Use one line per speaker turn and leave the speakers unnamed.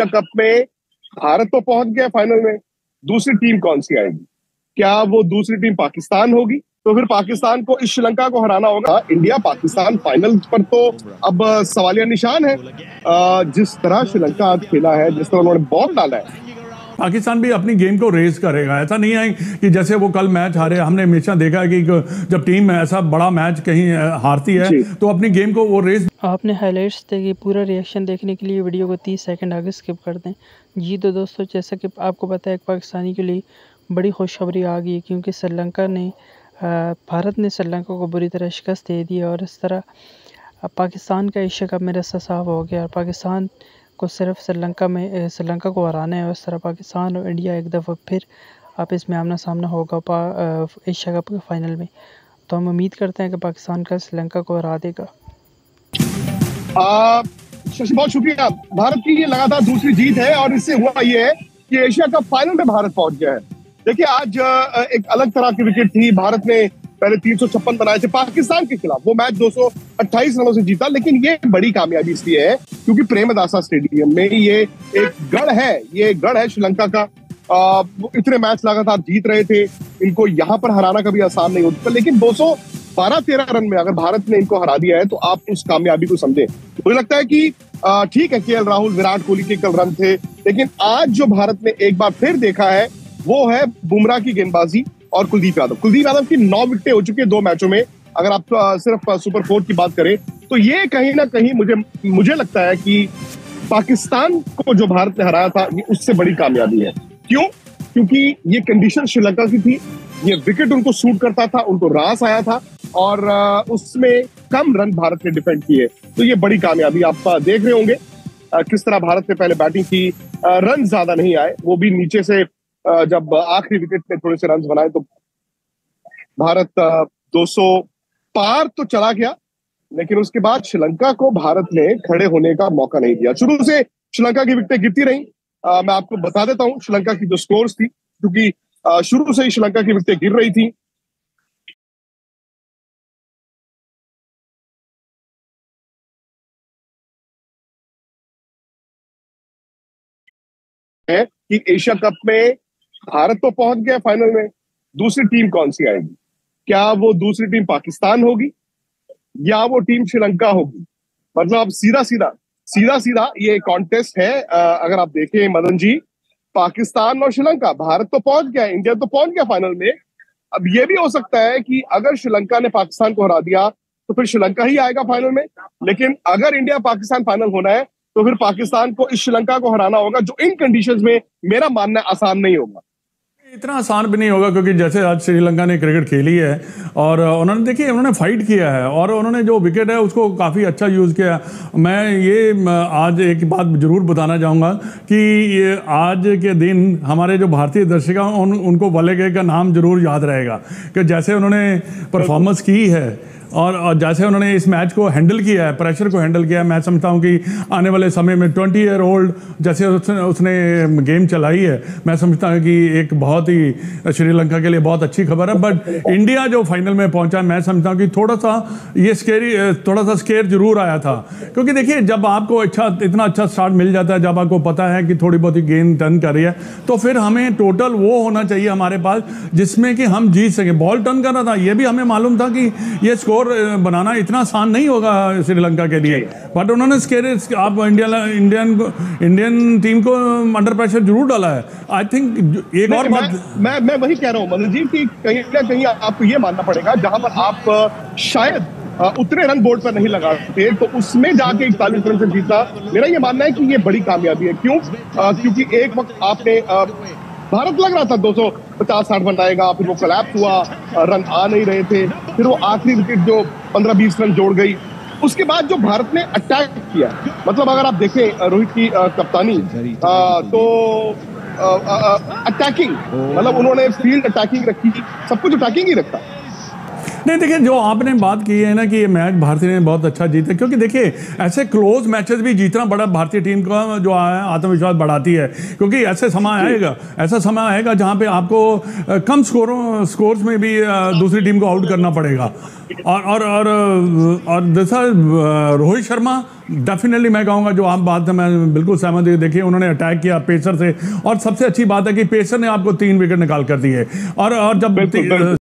Cup में भारत तो पहुँच गया फाइनल में। दूसरी टीम कौन सी आएगी? क्या वो दूसरी टीम पाकिस्तान होगी? तो फिर पाकिस्तान को इस श्रीलंका को हराना होगा। इंडिया पाकिस्तान फाइनल पर तो अब सवालिया निशान है। जिस तरह श्रीलंका आज खेला है, जिस तरह उन्होंने बॉल डाला है
पाकिस्तान भी अपनी गेम को रेज करेगा। ऐसा नहीं है कि जैसे वो कल मैच हारे हमने हमेशा देखा है कि जब टीम ऐसा बड़ा मैच कहीं हारती है तो अपनी गेम को वो रेज
आपने हाइलाइट्स देखे पूरा रिएक्शन देखने के लिए वीडियो को 30 सेकंड आगे स्किप कर दें। जी तो दोस्तों जैसा कि आपको पता है पाकिस्तानी के लिए बड़ी खुशखबरी आ गई क्योंकि श्रीलंका ने भारत ने श्रीलंका को बुरी तरह शिकस्त दे दी और इस तरह पाकिस्तान का एशिया कप में रस्सा साफ़ हो गया और पाकिस्तान को सिर्फ़ श्रीलंका में श्रीलंका को हराना है उस तरह पाकिस्तान और इंडिया एक दफ़ा फिर आप इसमें आमना सामना होगा पा एशिया कप के फाइनल में। तो हम उम्मीद करते हैं कि पाकिस्तान का श्रीलंका को हरा देगा।
बहुत शुक्रिया। भारत की ये लगातार दूसरी जीत है और इससे हुआ ये है कि एशिया कप फाइनल में भारत पहुँच गया है। देखिए, आज एक अलग तरह की विकेट थी। भारत ने पहले तीन सौ छप्पन बनाए थे पाकिस्तान के खिलाफ। वो मैच 228 रनों से जीता लेकिन ये बड़ी कामयाबी इसलिए है क्योंकि प्रेमदासा स्टेडियम में ये एक गढ़ है ये गढ़ है श्रीलंका का। आ, इतने मैच लगातार जीत रहे थे इनको यहाँ पर हराना कभी आसान नहीं होता लेकिन दो सौ बारह तेरह रन में अगर भारत ने इनको हरा दिया है तो आप उस कामयाबी को समझे। मुझे लगता है कि ठीक है के राहुल विराट कोहली के कल रन थे लेकिन आज जो भारत ने एक बार फिर देखा है वो है बुमराह की गेंदबाजी। और कुलदीप यादव। कुलदीप यादव की नौ विकेटें हो चुकी है दो मैचों में। अगर आप सिर्फ़ सुपर फोर की बात करें तो ये कहीं ना कहीं मुझे मुझे लगता है कि पाकिस्तान को जो भारत ने हराया था, ये उससे बड़ी कामयाबी है। क्यों? क्योंकि ये कंडीशन श्रीलंका की थी, ये विकेट उनको सूट करता था, उनको रास आया था, और उसमें कम रन भारत ने डिफेंड किए। तो ये बड़ी कामयाबी आप देख रहे होंगे। किस तरह भारत ने पहले बैटिंग की रन ज़्यादा नहीं आए, वो भी नीचे से जब आखिरी विकेट में थोड़े से रन बनाए तो भारत 200 पार तो चला गया लेकिन उसके बाद श्रीलंका को भारत ने खड़े होने का मौका नहीं दिया। शुरू से श्रीलंका की विकेटें गिरती रही। आ, मैं आपको बता देता हूँ श्रीलंका की जो स्कोर्स थी क्योंकि शुरू से ही श्रीलंका की विकेटें गिर रही थी। कि एशिया कप में भारत तो पहुँच गया फाइनल में। दूसरी टीम कौन सी आएगी? क्या वो दूसरी टीम पाकिस्तान होगी? या वो टीम श्रीलंका होगी? मतलब आप सीधा सीधा सीधा सीधा ये कॉन्टेस्ट है अगर आप देखें मदन जी, पाकिस्तान और श्रीलंका, भारत तो पहुँच गया, इंडिया तो पहुँच गया फाइनल में। अब ये भी हो सकता है कि अगर श्रीलंका ने पाकिस्तान को हरा दिया तो फिर श्रीलंका ही आएगा फाइनल में। लेकिन अगर इंडिया पाकिस्तान फाइनल होना है तो फिर पाकिस्तान को इस श्रीलंका को हराना होगा, जो इन कंडीशंस में मेरा मानना आसान नहीं होगा।
इतना आसान भी नहीं होगा क्योंकि जैसे आज श्रीलंका ने क्रिकेट खेली है और उन्होंने देखिए उन्होंने फाइट किया है और उन्होंने जो विकेट है उसको काफ़ी अच्छा यूज़ किया मैं ये आज एक बात ज़रूर बताना चाहूँगा कि ये आज के दिन हमारे जो भारतीय दर्शक उन, उनको वलेगे का नाम ज़रूर याद रहेगा कि जैसे उन्होंने परफॉर्मेंस की है और जैसे उन्होंने इस मैच को हैंडल किया है प्रेशर को हैंडल किया है मैं समझता हूँ कि आने वाले समय में ट्वेंटी ईयर ओल्ड जैसे उसने, उसने गेम चलाई है मैं समझता हूँ कि एक बहुत ही श्रीलंका के लिए बहुत अच्छी खबर है बट इंडिया जो फाइनल में पहुँचा मैं समझता हूँ कि थोड़ा सा ये स्केरी थोड़ा सा स्केयर ज़रूर आया था। क्योंकि देखिए जब आपको अच्छा इतना अच्छा स्टार्ट मिल जाता है जब आपको पता है कि थोड़ी बहुत ही गेंद टर्न कर रही है तो फिर हमें टोटल वो होना चाहिए हमारे पास जिसमें कि हम जीत सकें। बॉल टर्न कर रहा था ये भी हमें मालूम था कि ये स्कोर स्कोर बनाना इतना आसान नहीं होगा श्रीलंका के लिए। बट उन्होंने स्केर आप इंडिया इंडियन इंडियन टीम को अंडर प्रेशर ज़रूर डाला है। आई थिंक एक और बात
मैं मैं वही कह रहा हूँ मदन जी कि कहीं ना कहीं आपको ये मानना पड़ेगा जहाँ पर आप शायद उतने रन बोर्ड पर नहीं लगाते तो उसमें जाके इकतालीस रन से जीता मेरा ये मानना है कि ये बड़ी कामयाबी है। क्यों? क्योंकि एक वक्त आपने भारत लग रहा था 250 साठ रन आएगा फिर वो कलैप्स हुआ रन आ नहीं रहे थे फिर वो आखिरी विकेट जो 15-20 रन जोड़ गई। उसके बाद जो भारत ने अटैक किया मतलब अगर आप देखें रोहित की कप्तानी तो अटैकिंग मतलब उन्होंने फ़ील्ड अटैकिंग रखी सब कुछ अटैकिंग ही रखा।
नहीं देखिए जो आपने बात की है ना कि ये मैच भारतीय ने बहुत अच्छा जीता क्योंकि देखिए ऐसे क्लोज मैचेस भी जीतना बड़ा भारतीय टीम का जो आत्मविश्वास बढ़ाती है क्योंकि ऐसे समय आएगा ऐसा समय आएगा जहाँ पे आपको कम स्कोरों स्कोर्स में भी दूसरी टीम को आउट करना पड़ेगा और और और और जैसा रोहित शर्मा डेफिनेटली मैं कहूँगा जो आप बात है मैं बिल्कुल सहमत हूँ। देखिए उन्होंने अटैक किया पेसर से और सबसे अच्छी बात है कि पेसर ने आपको तीन विकेट निकाल कर दिए और और जब
बिल्कुल, बिल्कुल।